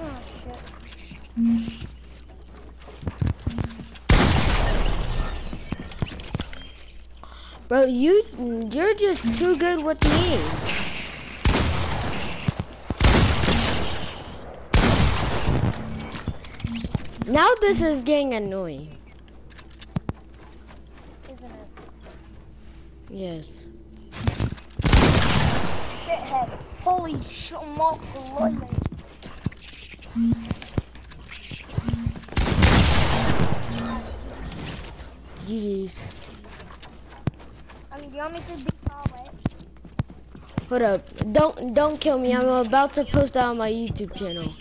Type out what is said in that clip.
Oh shit. Bro, you you're just too good with me. Now this is getting annoying. Isn't it? Yes. Shithead. Holy schmuck. Jeez. I mean, do you want me to be far away? Hold up. Don't don't kill me. I'm about to post that on my YouTube channel.